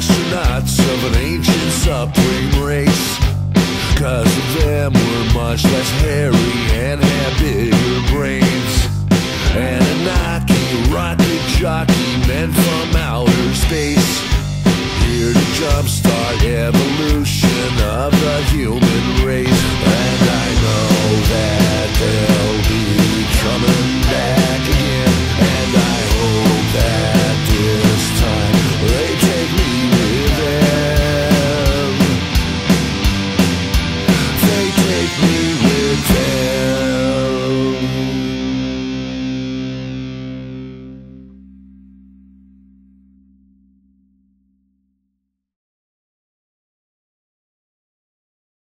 astronauts of an ancient supreme race. Cause of them were much less hairy and had bigger brains. And a knocky, rocket jockey men from outer space.